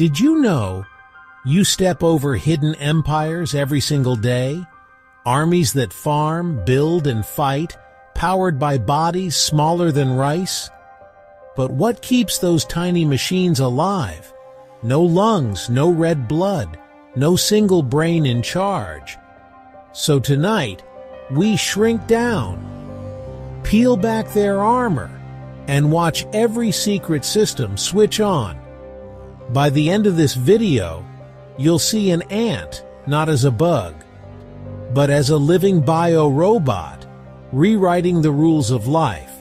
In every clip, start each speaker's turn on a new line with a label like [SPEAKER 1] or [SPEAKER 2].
[SPEAKER 1] Did you know you step over hidden empires every single day? Armies that farm, build, and fight, powered by bodies smaller than rice? But what keeps those tiny machines alive? No lungs, no red blood, no single brain in charge. So tonight, we shrink down, peel back their armor, and watch every secret system switch on. By the end of this video, you'll see an ant not as a bug, but as a living bio-robot, rewriting the rules of life.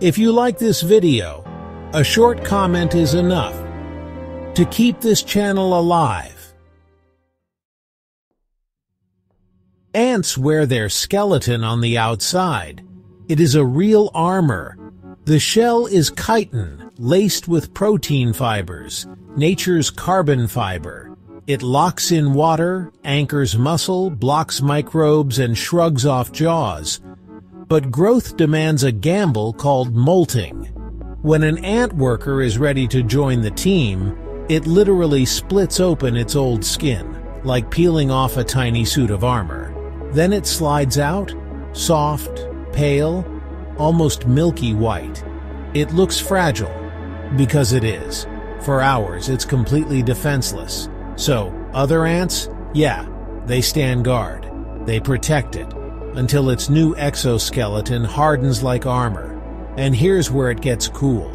[SPEAKER 1] If you like this video, a short comment is enough to keep this channel alive. Ants wear their skeleton on the outside. It is a real armor. The shell is chitin, laced with protein fibers, nature's carbon fiber. It locks in water, anchors muscle, blocks microbes, and shrugs off jaws. But growth demands a gamble called molting. When an ant worker is ready to join the team, it literally splits open its old skin, like peeling off a tiny suit of armor. Then it slides out, soft, pale, almost milky white. It looks fragile, because it is. For hours, it's completely defenseless. So, other ants? Yeah, they stand guard. They protect it, until its new exoskeleton hardens like armor. And here's where it gets cool.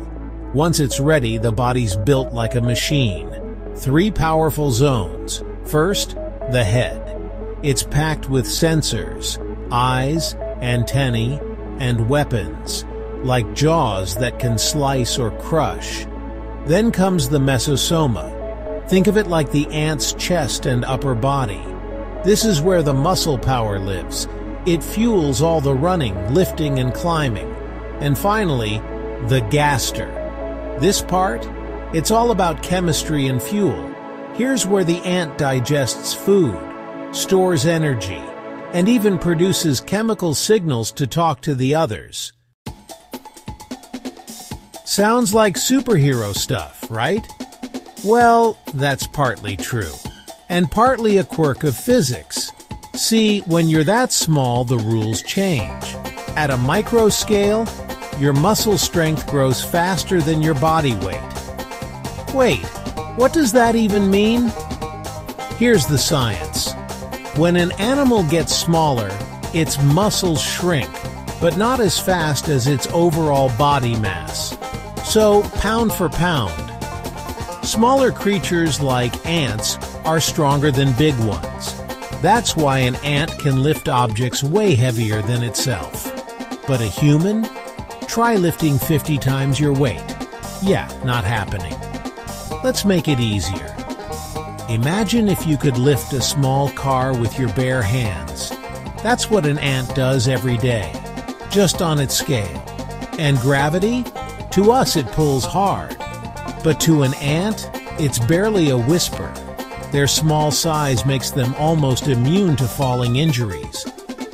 [SPEAKER 1] Once it's ready, the body's built like a machine. Three powerful zones. First, the head. It's packed with sensors, eyes, antennae, and weapons, like jaws that can slice or crush. Then comes the mesosoma. Think of it like the ant's chest and upper body. This is where the muscle power lives. It fuels all the running, lifting, and climbing. And finally, the gaster. This part? It's all about chemistry and fuel. Here's where the ant digests food, stores energy, and even produces chemical signals to talk to the others. Sounds like superhero stuff, right? Well, that's partly true, and partly a quirk of physics. See, when you're that small, the rules change. At a micro scale, your muscle strength grows faster than your body weight. Wait, what does that even mean? Here's the science. When an animal gets smaller, its muscles shrink, but not as fast as its overall body mass. So, pound for pound, smaller creatures like ants are stronger than big ones. That's why an ant can lift objects way heavier than itself. But a human? Try lifting 50 times your weight. Yeah, not happening. Let's make it easier. Imagine if you could lift a small car with your bare hands. That's what an ant does every day, just on its scale. And gravity? To us it pulls hard. But to an ant, it's barely a whisper. Their small size makes them almost immune to falling injuries.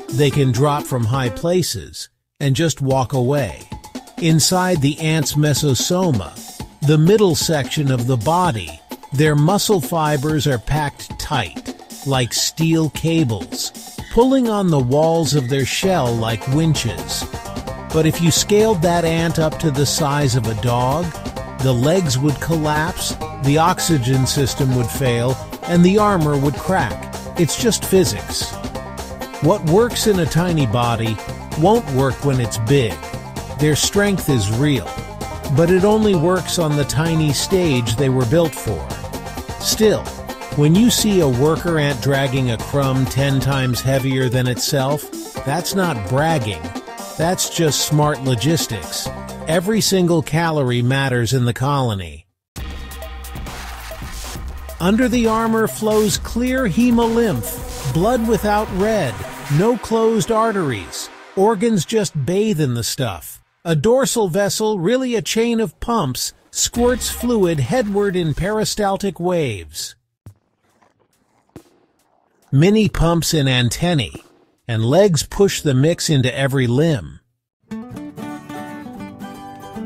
[SPEAKER 1] They can drop from high places, and just walk away. Inside the ant's mesosoma, the middle section of the body, their muscle fibers are packed tight, like steel cables, pulling on the walls of their shell like winches. But if you scaled that ant up to the size of a dog, the legs would collapse, the oxygen system would fail, and the armor would crack. It's just physics. What works in a tiny body won't work when it's big. Their strength is real, but it only works on the tiny stage they were built for. Still, when you see a worker ant dragging a crumb 10 times heavier than itself, that's not bragging. That's just smart logistics. Every single calorie matters in the colony. Under the armor flows clear hemolymph, blood without red, no closed arteries. Organs just bathe in the stuff. A dorsal vessel, really a chain of pumps, squirts fluid headward in peristaltic waves. Mini pumps and antennae, and legs push the mix into every limb.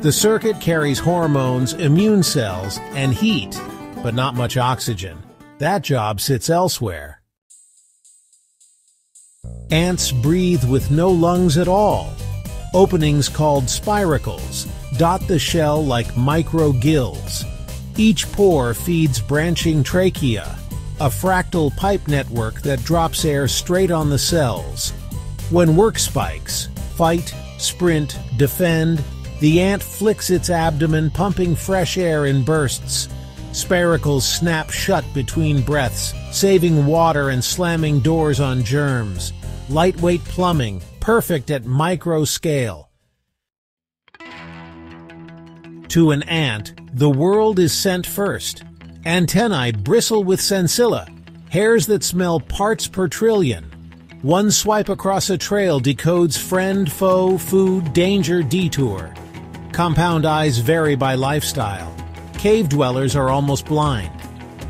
[SPEAKER 1] The circuit carries hormones, immune cells, and heat. but not much oxygen. That job sits elsewhere. Ants breathe with no lungs at all. Openings called spiracles dot the shell like micro gills. Each pore feeds branching trachea, a fractal pipe network that drops air straight on the cells. When work spikes, fight, sprint, defend, the ant flicks its abdomen pumping fresh air in bursts. Spiracles snap shut between breaths, saving water and slamming doors on germs. Lightweight plumbing, perfect at micro scale. To an ant, the world is scent first. Antennae bristle with sensilla, hairs that smell parts per trillion. One swipe across a trail decodes friend, foe, food, danger, detour. Compound eyes vary by lifestyle. Cave dwellers are almost blind.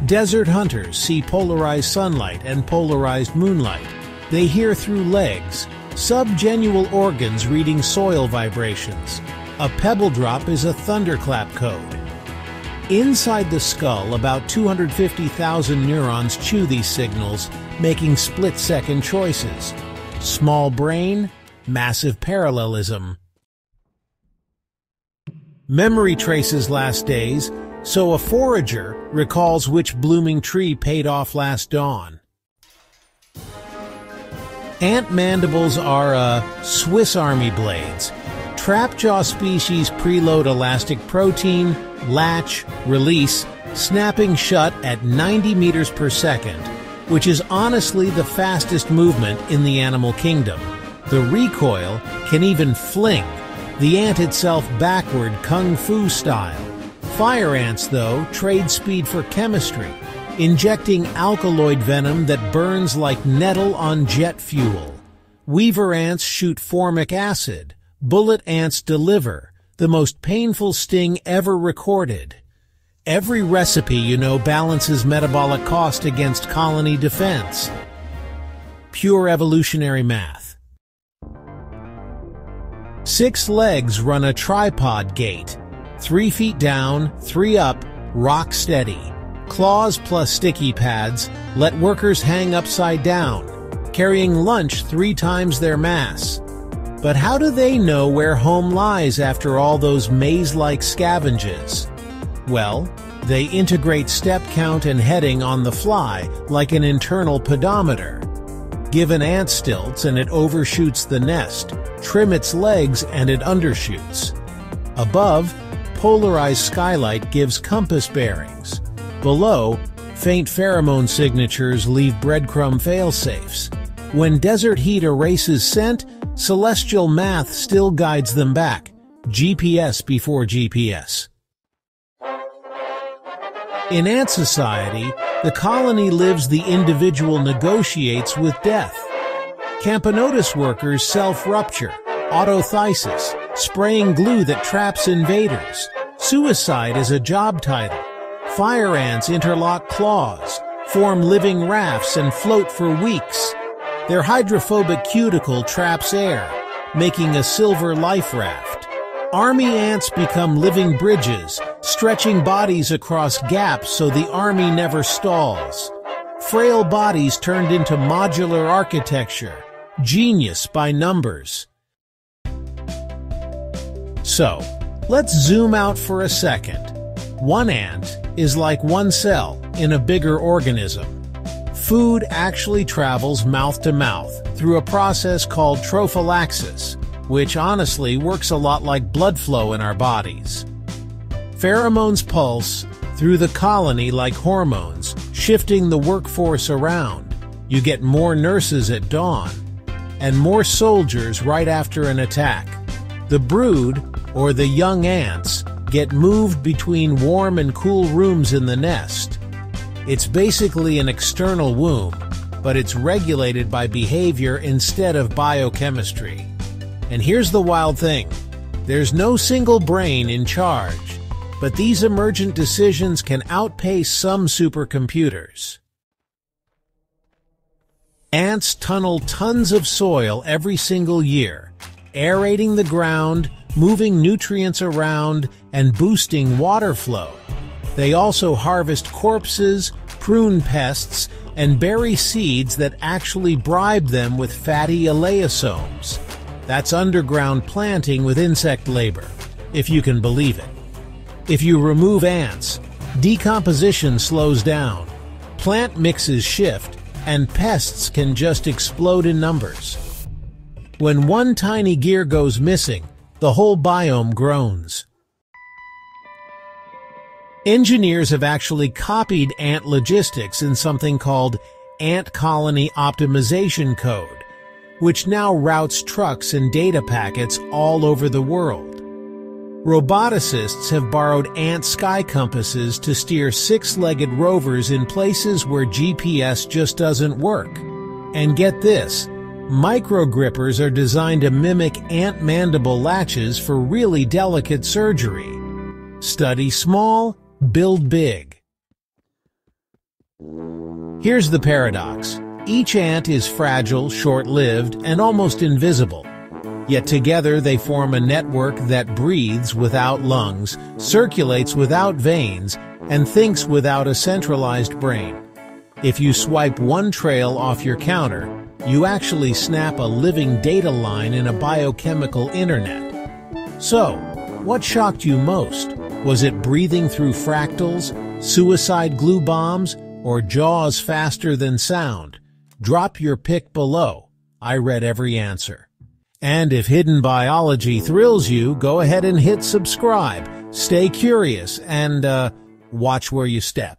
[SPEAKER 1] Desert hunters see polarized sunlight and polarized moonlight. They hear through legs, subgenual organs reading soil vibrations. A pebble drop is a thunderclap code. Inside the skull, about 250,000 neurons chew these signals, making split-second choices. Small brain, massive parallelism. Memory traces last days, so a forager recalls which blooming tree paid off last dawn. Ant mandibles are uh, Swiss Army blades. Trapjaw species preload elastic protein, latch, release, snapping shut at 90 meters per second, which is honestly the fastest movement in the animal kingdom. The recoil can even fling the ant itself backward kung fu style. Fire ants, though, trade speed for chemistry, injecting alkaloid venom that burns like nettle on jet fuel. Weaver ants shoot formic acid. Bullet ants deliver, the most painful sting ever recorded. Every recipe, you know, balances metabolic cost against colony defense. Pure evolutionary math. Six legs run a tripod gait. Three feet down, three up, rock steady. Claws plus sticky pads let workers hang upside down, carrying lunch three times their mass. But how do they know where home lies after all those maze-like scavenges? Well, they integrate step count and heading on the fly like an internal pedometer. Give an ant stilts and it overshoots the nest, trim its legs and it undershoots. Above, polarized skylight gives compass bearings. Below, faint pheromone signatures leave breadcrumb failsafes. When desert heat erases scent, celestial math still guides them back. GPS before GPS. In ant society, the colony lives the individual negotiates with death. Camponotus workers self-rupture, autothysis, spraying glue that traps invaders. Suicide is a job title. Fire ants interlock claws, form living rafts and float for weeks. Their hydrophobic cuticle traps air, making a silver life raft. Army ants become living bridges, stretching bodies across gaps so the army never stalls. Frail bodies turned into modular architecture, genius by numbers. So, let's zoom out for a second. One ant is like one cell in a bigger organism. Food actually travels mouth to mouth through a process called trophallaxis, which honestly works a lot like blood flow in our bodies. Pheromones pulse through the colony like hormones, shifting the workforce around. You get more nurses at dawn, and more soldiers right after an attack. The brood, or the young ants, get moved between warm and cool rooms in the nest. It's basically an external womb, but it's regulated by behavior instead of biochemistry. And here's the wild thing. There's no single brain in charge, but these emergent decisions can outpace some supercomputers. Ants tunnel tons of soil every single year, aerating the ground, moving nutrients around, and boosting water flow. They also harvest corpses, prune pests, and bury seeds that actually bribe them with fatty elaiosomes. That's underground planting with insect labor, if you can believe it. If you remove ants, decomposition slows down, plant mixes shift, and pests can just explode in numbers. When one tiny gear goes missing, the whole biome groans. Engineers have actually copied ant logistics in something called Ant Colony Optimization Code, which now routes trucks and data packets all over the world. Roboticists have borrowed ant sky compasses to steer six-legged rovers in places where GPS just doesn't work. And get this, microgrippers are designed to mimic ant mandible latches for really delicate surgery. Study small, Build big. Here's the paradox. Each ant is fragile, short-lived, and almost invisible. Yet together they form a network that breathes without lungs, circulates without veins, and thinks without a centralized brain. If you swipe one trail off your counter, you actually snap a living data line in a biochemical internet. So, what shocked you most? Was it breathing through fractals, suicide glue bombs, or jaws faster than sound? Drop your pick below. I read every answer. And if hidden biology thrills you, go ahead and hit subscribe. Stay curious and, uh, watch where you step.